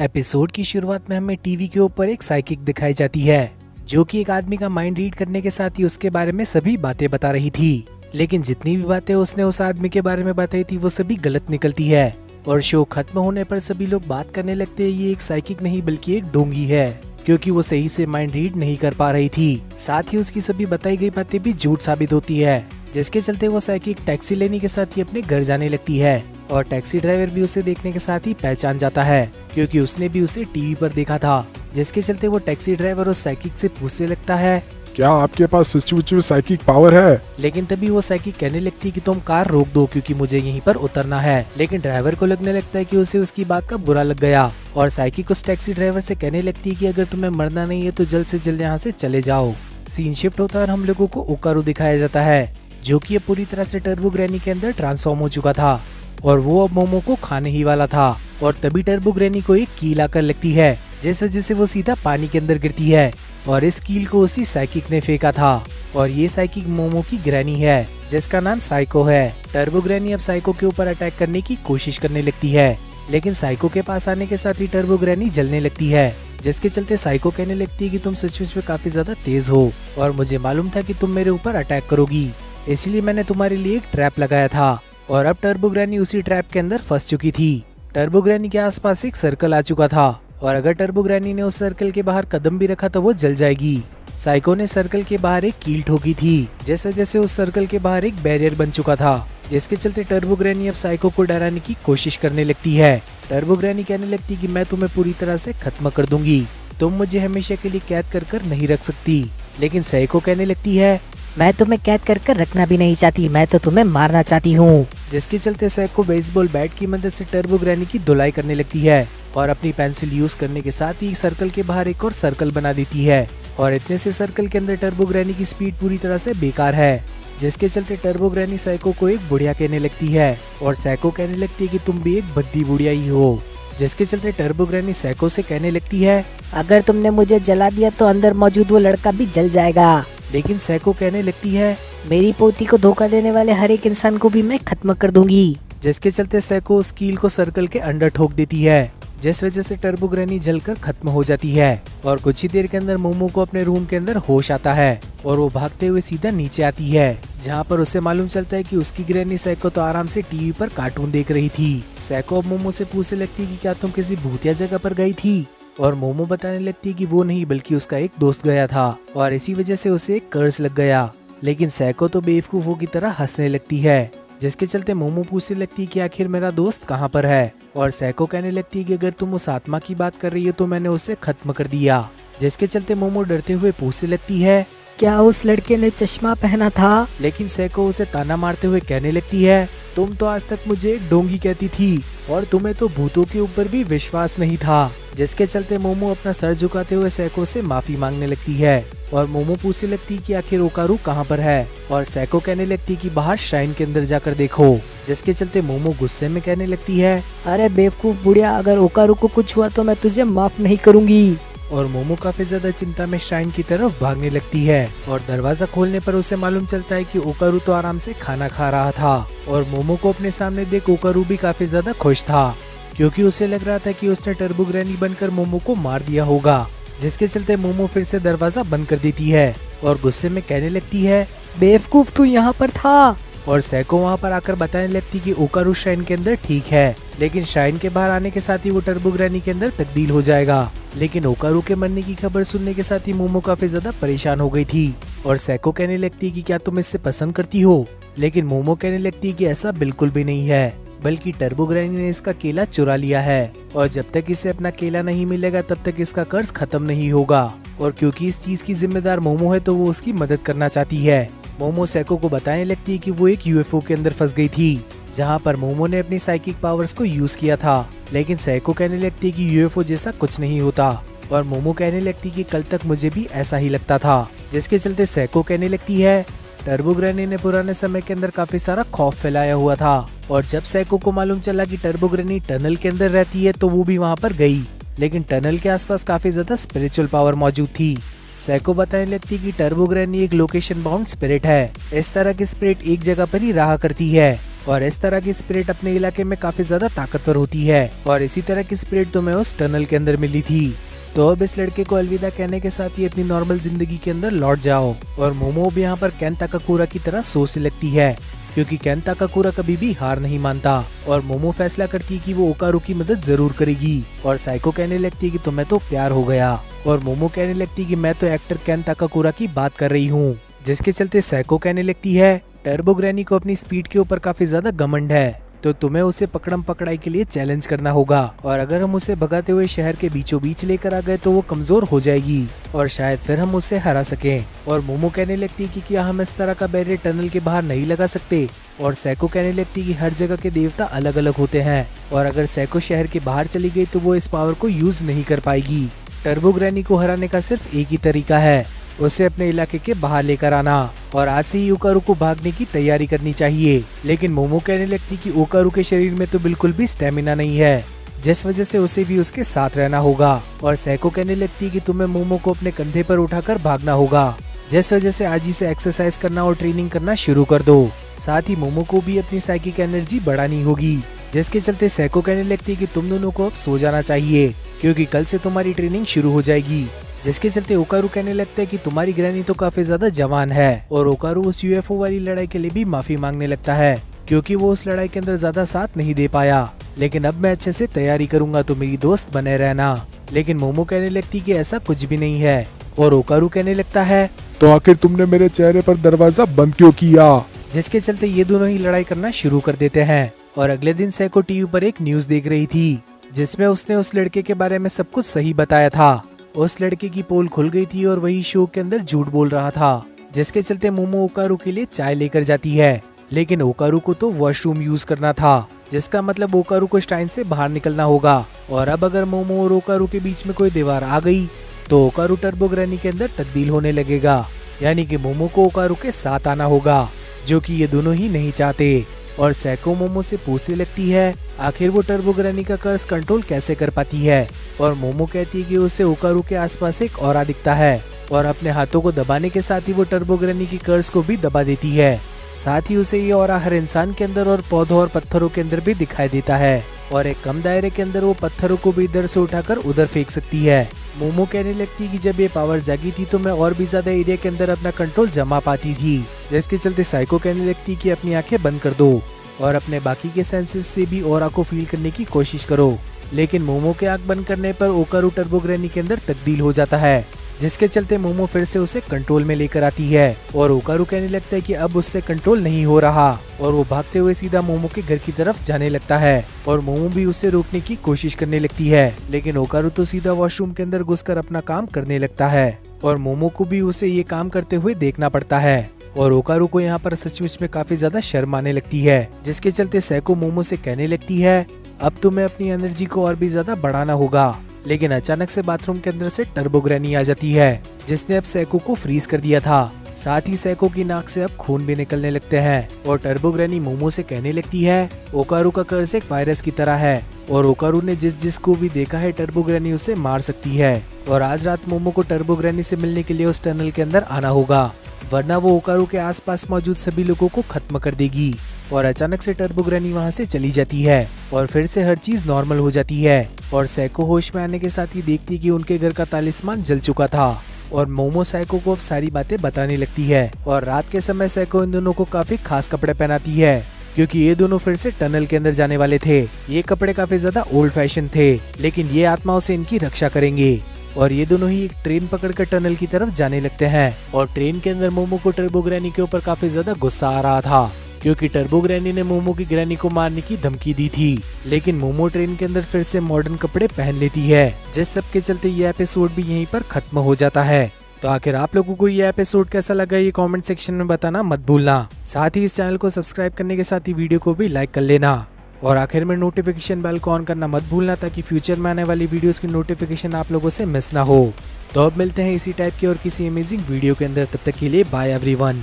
Episode की शुरुआत में हमें टीवी के ऊपर एक साइकिक दिखाई जाती है, जो कि एक आदमी का माइंड रीड करने के साथ ही उसके बारे में सभी बातें बता रही थी। लेकिन जितनी भी बातें उसने उस आदमी के बारे में बताई थी, वो सभी गलत निकलती है। और शो खत्म होने पर सभी लोग बात करने लगते हैं, ये एक साइकिक नहीं, बल्कि एक डोंगी है, क्योंकि वो सही से माइंड रीड नहीं कर पा रही थी। साथ ही उसकी सभी बताई गई बातें भी झूठ साबित होती है, जिसके चलते वो साइकिक टैक्सी लेने के साथ ही अपने घर जाने लगती है। और टैक्सी ड्राइवर भी उसे देखने के साथ ही पहचान जाता है क्योंकि उसने भी उसे टीवी पर देखा था जिसके चलते वो टैक्सी ड्राइवर उस साइकिक से पूछने लगता है। क्या आपके पास साइकिक पावर है? लेकिन तभी वो साइकिक कहने लगती कि तुम कार रोक दो क्योंकि मुझे यहीं पर उतरना है। लेकिन ड्राइवर को लगने लगता है कि उसे उसकी बात का बुरा लग गया और साइकिक उस टैक्सी ड्राइवर से कहने लगती है कि अगर तुम्हें मरना नहीं है तो जल्द से जल्द यहाँ से चले जाओ। सीन शिफ्ट होता है और हम लोगों को ओकारू दिखाया जाता है जो कि पूरी तरह से टर्बो ग्रैनी के अंदर ट्रांसफॉर्म हो चुका था। और वो अब मोमो को खाने ही वाला था। और तभी टर्बो ग्रैनी को एक कील आकर लगती है, जिस वजह से वो सीधा पानी के अंदर गिरती है। और इस कील को उसी साइकिक ने फेंका था। और ये साइकिक मोमो की ग्रैनी है, जिसका नाम साइको है। टर्बो ग्रैनी अब साइको के ऊपर अटैक करने की कोशिश करने लगती है। लेकिन साइको के पास आने के साथ ही टर्बो ग्रैनी जलने लगती है, जिसके चलते साइको कहने लगती है कि तुम सचमुच में काफ़ी ज़्यादा तेज हो, और मुझे मालूम था कि तुम मेरे ऊपर अटैक करोगी। इसलिए मैंने तुम्हारे लिए एक ट्रैप लगाया था। और अब टर्बो ग्रैनी उसी ट्रैप के अंदर फंस चुकी थी। टर्बो ग्रैनी के आसपास एक सर्कल आ चुका था और अगर टर्बो ग्रैनी ने उस सर्कल के बाहर कदम भी रखा तो वो जल जाएगी। साइको ने सर्कल के बाहर एक कील ठोकी थी, जिस वजह से उस सर्कल के बाहर एक बैरियर बन चुका था, जिसके चलते टर्बो ग्रैनी अब साइको को डराने की कोशिश करने लगती है। टर्बो ग्रैनी कहने लगती कि मैं तुम्हें पूरी तरह से खत्म कर दूँगी। तुम मुझे हमेशा के लिए कैद कर कर नहीं रख सकती। लेकिन साइको कहने लगती है मैं तुम्हें कैद कर कर रखना भी नहीं चाहती मैं तो तुम्हें मारना चाहती हूँ। जिसके चलते सैको बेसबॉल बैट की मदद से टर्बो ग्रैनी की धुलाई करने लगती है और अपनी पेंसिल यूज़ करने के साथ ही सर्कल के बाहर एक और सर्कल बना देती है। और इतने से सर्कल के अंदर टर्बो ग्रैनी की स्पीड पूरी तरह से बेकार है जिसके चलते टर्बो ग्रैनी सैको को एक बुढ़िया कहने लगती है और सैको कहने लगती है कि तुम भी एक बद्दी बुढ़िया ही हो जिसके चलते टर्बो ग्रैनी सैको से कहने लगती है अगर तुमने मुझे जला दिया तो अंदर मौजूद वो लड़का भी जल जाएगा। लेकिन सैको कहने लगती है मेरी पोती को धोखा देने वाले हर एक इंसान को भी मैं खत्म कर दूँगी। जिसके चलते सैको उस कील को सर्कल के अंडर ठोक देती है जिस वजह से टर्बो ग्रैनी जलकर खत्म हो जाती है और कुछ ही देर के अंदर मोमो को अपने रूम के अंदर होश आता है और वो भागते हुए सीधा नीचे आती है जहाँ पर उसे मालूम चलता है कि उसकी ग्रैनी सैको तो आराम से टीवी पर कार्टून देख रही थी। सैको अब मोमो से पूछने लगती कि क्या तुम किसी भूतिया जगह पर गई थी? और मोमो बताने लगती है कि वो नहीं, बल्कि उसका एक दोस्त गया था, और इसी वजह से उसे एक कर्ज लग गया। लेकिन सैको तो बेवकूफों की तरह हंसने लगती है, जिसके चलते मोमो पूछने लगती है कि आखिर मेरा दोस्त कहाँ पर है? और सैको कहने लगती है कि अगर तुम उस आत्मा की बात कर रही हो तो मैंने उसे खत्म कर दिया, जिसके चलते मोमो डरते हुए पूछने लगती है क्या उस लड़के ने चश्मा पहना था? लेकिन सैको उसे ताना मारते हुए कहने लगती है तुम तो आज तक मुझे एक डोंगी कहती थी और तुम्हें तो भूतों के ऊपर भी विश्वास नहीं था। जिसके चलते मोमो अपना सर झुकाते हुए सैको से माफ़ी मांगने लगती है और मोमो पूछने लगती कि आखिर ओकारू कहाँ पर है। और सैको कहने लगती कि बाहर श्राइन के अंदर जाकर देखो जिसके चलते मोमो गुस्से में कहने लगती है अरे बेवकूफ़ बुढ़िया अगर ओकारू को कुछ हुआ तो मैं तुझे माफ़ नहीं करूँगी। और मोमो काफ़ी ज़्यादा चिंता में श्राइन की तरफ़ भागने लगती है और दरवाज़ा खोलने पर उसे मालूम चलता है कि ओकारू तो आराम से खाना खा रहा था और मोमो को अपने सामने देख ओकारू भी काफ़ी ज़्यादा खुश था, क्योंकि उसे लग रहा था कि उसने टर्बो ग्रैनी बनकर मोमो को मार दिया होगा, जिसके चलते मोमो फिर से दरवाज़ा बंद कर देती है और गुस्से में कहने लगती है, बेवकूफ़ तू यहाँ पर था। और सैको वहाँ पर आकर बताने लगती कि ओकारू श्राइन के अंदर ठीक है, लेकिन श्राइन के बाहर आने के साथ ही वो टर्बो ग्रैनी के अंदर तब्दील हो जाएगा। लेकिन ओकारू के मरने की खबर सुनने के साथ ही मोमो काफ़ी ज़्यादा परेशान हो गई थी और सैको कहने लगती कि क्या तुम इससे पसंद करती हो? लेकिन मोमो कहने लगती कि ऐसा बिल्कुल भी नहीं है, बल्कि टर्बो ग्रैनी ने इसका केला चुरा लिया है और जब तक इसे अपना केला नहीं मिलेगा, तब तक इसका कर्ज खत्म नहीं होगा। और क्योंकि इस चीज़ की जिम्मेदार मोमो है तो वो उसकी मदद करना चाहती है। मोमो सैको को बताने लगती है कि वो एक यूएफओ के अंदर फंस गई थी, जहाँ पर मोमो ने अपनी साइकिक पावर्स को यूज़ किया था। लेकिन सैको कहने लगती है कि यूएफओ जैसा कुछ नहीं होता, और मोमो कहने लगती कि कल तक मुझे भी ऐसा ही लगता था, जिसके चलते सैको कहने लगती है टर्बो ग्रैनी ने पुराने समय के अंदर काफ़ी सारा खौफ फैलाया हुआ था, और जब सैको को मालूम चला कि टर्बो ग्रैनी टनल के अंदर रहती है तो वो भी वहाँ पर गई। लेकिन टनल के आसपास काफ़ी ज़्यादा स्पिरिचुअल पावर मौजूद थी। सैको बताने लगती कि टर्बो ग्रैनी एक लोकेशन बाउंड स्पिरिट है। इस तरह की स्पिरिट एक जगह पर ही रहा करती है। और इस तरह की स्पिरिट अपने इलाके में काफ़ी ज़्यादा ताकतवर होती है। और इसी तरह की स्पिरिट तुम्हें उस टनल के अंदर मिली थी। तो अब इस लड़के को अलविदा कहने के साथ ही अपनी नॉर्मल ज़िंदगी के अंदर लौट जाओ। और मोमो भी यहाँ पर कैंता कूरा की तरह सोचने लगती है। क्योंकि कैंता कूरा कभी भी हार नहीं मानता। और मोमो फैसला करती है कि वो ओकारू की मदद ज़रूर करेगी। और साइको कहने लगती है कि तुम्हें तो प्यार हो गया। और मोमो कहने लगती कि मैं तो एक्टर कैंता कूरा की बात कर रही हूँ, जिसके चलते सैको कहने लगती है, टर्बो ग्रैनी को अपनी स्पीड के ऊपर काफ़ी ज़्यादा घमंड है तो तुम्हें उसे पकड़म पकड़ाई के लिए चैलेंज करना होगा। और अगर हम उसे भगाते हुए शहर के बीचों बीच लेकर आ गए तो वो कमज़ोर हो जाएगी, और शायद फिर हम उसे हरा सकें। और मोमो कहने लगती कि क्या हम इस तरह का बैरियर टनल के बाहर नहीं लगा सकते? और सैको कहने लगती कि हर जगह के देवता अलग अलग होते हैं, और अगर सैको शहर के बाहर चली गई तो वो इस पावर को यूज़ नहीं कर पाएगी। टर्बो ग्रैनी को हराने का सिर्फ़ एक ही तरीका है, उसे अपने इलाके के बाहर लेकर आना। और आज से ही ओकारू को भागने की तैयारी करनी चाहिए। लेकिन मोमो कहने लगती कि ओकारू के शरीर में तो बिल्कुल भी स्टेमिना नहीं है, जिस वजह से उसे भी उसके साथ रहना होगा। और सैको कहने लगती कि तुम्हें मोमो को अपने कंधे पर उठाकर भागना होगा, जिस वजह से आज ही से एक्सरसाइज करना और ट्रेनिंग करना शुरू कर दो। साथ ही मोमो को भी अपनी साइकिक एनर्जी बढ़ानी होगी। जिसके चलते सैको कहने लगती है कि तुम दोनों को अब सो जाना चाहिए क्योंकि कल से तुम्हारी ट्रेनिंग शुरू हो जाएगी। जिसके चलते ओकारू कहने लगता है कि तुम्हारी ग्रैनी तो काफ़ी ज़्यादा जवान है और ओकारू उस यूएफओ वाली लड़ाई के लिए भी माफ़ी मांगने लगता है क्योंकि वो उस लड़ाई के अंदर ज़्यादा साथ नहीं दे पाया। लेकिन अब मैं अच्छे से तैयारी करूँगा तो मेरी दोस्त बने रहना। लेकिन मोमो कहने लगती कि ऐसा कुछ भी नहीं है और ओकारू कहने लगता है तो आखिर तुमने मेरे चेहरे पर दरवाज़ा बंद क्यों किया? जिसके चलते ये दोनों ही लड़ाई करना शुरू कर देते हैं। और अगले दिन सैको टीवी पर एक न्यूज़ देख रही थी, जिसमें उसने उस लड़के के बारे में सब कुछ सही बताया था। उस लड़के की पोल खुल गई थी और वही शो के अंदर झूठ बोल रहा था, जिसके चलते मोमो ओकारू के लिए चाय लेकर जाती है। लेकिन ओकारू को तो वॉशरूम यूज़ करना था, जिसका मतलब ओकारू को स्टाइन से बाहर निकलना होगा। और अब अगर मोमो और ओकारू के बीच में कोई दीवार आ गई तो ओकारू टर्बोग्रानी के अंदर तब्दील होने लगेगा। यानी कि मोमो को ओकारू के साथ आना होगा, जो कि ये दोनों ही नहीं चाहते। और सैको मोमो से पूछने लगती है, आखिर वो टर्बोग्रानी का कर्ज कंट्रोल कैसे कर पाती है? और मोमो कहती है कि उसे ओकारू के आसपास एक और दिखता है और अपने हाथों को दबाने के साथ ही वो टर्बोग्रानी की कर्ज को भी दबा देती है। साथ ही उसे ये और हर इंसान के अंदर और पौधों और पत्थरों के अंदर भी दिखाई देता है। और एक कम दायरे के अंदर वो पत्थरों को भी इधर से उठाकर उधर फेंक सकती है। मोमो कहने लगती है कि जब ये पावर जागी थी तो मैं और भी ज़्यादा एरिया के अंदर अपना कंट्रोल जमा पाती थी। जिसके चलते साइको कहने लगती कि अपनी आँखें बंद कर दो और अपने बाकी के सेंसेस से भी और को फील करने की कोशिश करो। लेकिन मोमो के आग बंद करने पर ओकारू टर्बोग्रेनी के अंदर तब्दील हो जाता है। जिसके चलते मोमो फिर से उसे कंट्रोल में लेकर आती है और ओकारू कहने लगता है कि अब उससे कंट्रोल नहीं हो रहा और वो भागते हुए सीधा मोमो के घर की तरफ़ जाने लगता है और मोमो भी उसे रोकने की कोशिश करने लगती है। लेकिन ओकारू तो सीधा वॉशरूम के अंदर घुसकर अपना काम करने लगता है और मोमो को भी उसे ये काम करते हुए देखना पड़ता है और ओकारू को यहाँ पर सचमुच में काफ़ी ज़्यादा शर्म आने लगती है, जिसके चलते सैको मोमो से कहने लगती है, अब तुम्हें अपनी एनर्जी को और भी ज़्यादा बढ़ाना होगा। लेकिन अचानक से बाथरूम के अंदर से टर्बोग्रैनी आ जाती है, जिसने अब सैको को फ्रीज कर दिया था। साथ ही सैको की नाक से अब खून भी निकलने लगते हैं और टर्बोग्रैनी मोमो से कहने लगती है, ओकारू का कर्ज एक वायरस की तरह है और ओकारू ने जिस जिस को भी देखा है, टर्बोग्रैनी उसे मार सकती है और आज रात मोमो को टर्बोग्रैनी से मिलने के लिए उस टनल के अंदर आना होगा, वरना वो ओकारू के आसपास मौजूद सभी लोगों को खत्म कर देगी। और अचानक से टर्बोग्रानी वहाँ से चली जाती है और फिर से हर चीज़ नॉर्मल हो जाती है और सैको होश में आने के साथ ही देखती कि उनके घर का तालिस्मान जल चुका था और मोमो सैको को अब सारी बातें बताने लगती है और रात के समय सैको इन दोनों को काफ़ी खास कपड़े पहनाती है, क्योंकि ये दोनों फिर से टनल के अंदर जाने वाले थे। ये कपड़े काफ़ी ज़्यादा ओल्ड फ़ैशन थे, लेकिन ये आत्माओं से इनकी रक्षा करेंगे। और ये दोनों ही एक ट्रेन पकड़कर टनल की तरफ़ जाने लगते हैं। और ट्रेन के अंदर मोमो को टर्बोग्रैनी के ऊपर काफ़ी ज़्यादा गुस्सा आ रहा था। क्योंकि टर्बो ग्रैनी ने मोमो की ग्रैनी को मारने की धमकी दी थी। लेकिन मोमो ट्रेन के अंदर फिर से मॉडर्न कपड़े पहन लेती है, जिस सब के चलते ये एपिसोड भी यहीं पर खत्म हो जाता है। तो आखिर आप लोगों को ये एपिसोड कैसा लगा, ये कमेंट सेक्शन में बताना मत भूलना। साथ ही इस चैनल को सब्सक्राइब करने के साथ ही वीडियो को भी लाइक कर लेना। और आखिर में नोटिफिकेशन बेल को ऑन करना मत भूलना, ताकि फ्यूचर में आने वाली वीडियोस की नोटिफिकेशन आप लोगों से मिस ना हो। तो अब मिलते हैं इसी टाइप के और किसी अमेजिंग वीडियो के अंदर। तब तक के लिए बाय एवरीवन